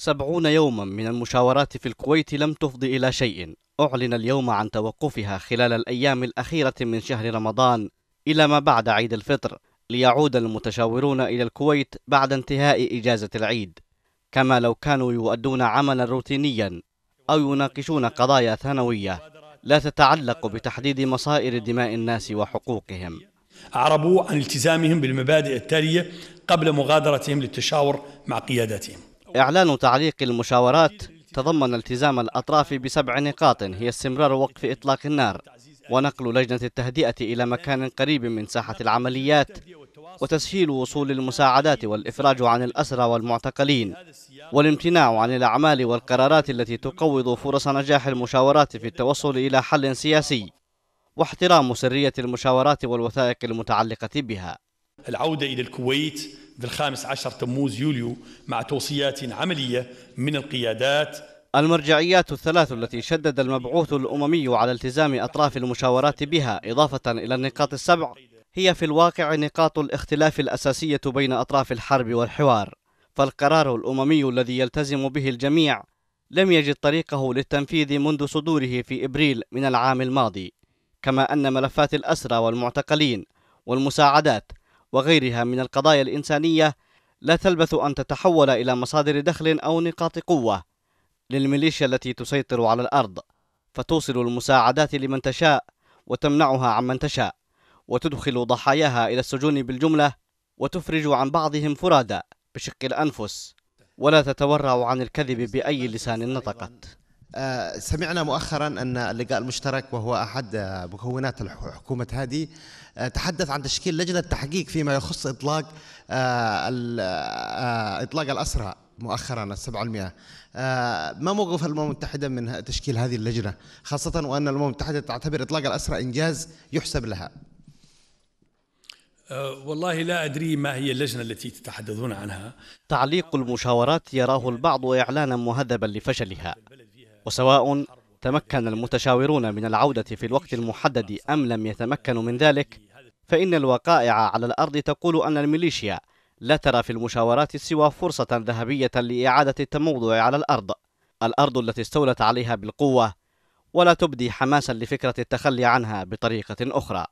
سبعون يوما من المشاورات في الكويت لم تفضي إلى شيء. أعلن اليوم عن توقفها خلال الأيام الأخيرة من شهر رمضان إلى ما بعد عيد الفطر ليعود المتشاورون إلى الكويت بعد انتهاء إجازة العيد. كما لو كانوا يؤدون عملا روتينيا أو يناقشون قضايا ثانوية لا تتعلق بتحديد مصائر دماء الناس وحقوقهم. أعربوا عن التزامهم بالمبادئ التالية قبل مغادرتهم للتشاور مع قياداتهم. إعلان تعليق المشاورات تضمن التزام الأطراف بسبع نقاط هي استمرار وقف إطلاق النار ونقل لجنة التهدئة إلى مكان قريب من ساحة العمليات وتسهيل وصول المساعدات والإفراج عن الأسرى والمعتقلين والامتناع عن الأعمال والقرارات التي تقوض فرص نجاح المشاورات في التوصل إلى حل سياسي واحترام سرية المشاورات والوثائق المتعلقة بها. العودة إلى الكويت في الخامس عشر تموز يوليو مع توصيات عملية من القيادات. المرجعيات الثلاث التي شدد المبعوث الأممي على التزام أطراف المشاورات بها إضافة إلى النقاط السبع هي في الواقع نقاط الاختلاف الأساسية بين أطراف الحرب والحوار. فالقرار الأممي الذي يلتزم به الجميع لم يجد طريقه للتنفيذ منذ صدوره في إبريل من العام الماضي كما أن ملفات الأسرى والمعتقلين والمساعدات وغيرها من القضايا الإنسانية لا تلبث أن تتحول إلى مصادر دخل أو نقاط قوة للميليشيا التي تسيطر على الأرض فتوصل المساعدات لمن تشاء وتمنعها عمن تشاء وتدخل ضحاياها إلى السجون بالجملة وتفرج عن بعضهم فرادى بشق الأنفس ولا تتورع عن الكذب بأي لسان نطقت. سمعنا مؤخرا أن اللقاء المشترك وهو أحد مكونات حكومة هادي آه، تحدث عن تشكيل لجنة تحقيق فيما يخص إطلاق آه، إطلاق الأسرى مؤخرا السبعة المئة ما موقف الأمم المتحدة من تشكيل هذه اللجنة؟ خاصة وأن الأمم المتحدة تعتبر إطلاق الأسرى إنجاز يحسب لها. والله لا أدري ما هي اللجنة التي تتحدثون عنها. تعليق المشاورات يراه البعض إعلانا مهذبا لفشلها. وسواء تمكن المتشاورون من العودة في الوقت المحدد أم لم يتمكنوا من ذلك فإن الوقائع على الأرض تقول أن الميليشيا لا ترى في المشاورات سوى فرصة ذهبية لإعادة التموضع على الأرض. الأرض التي استولت عليها بالقوة ولا تبدي حماسا لفكرة التخلي عنها بطريقة أخرى.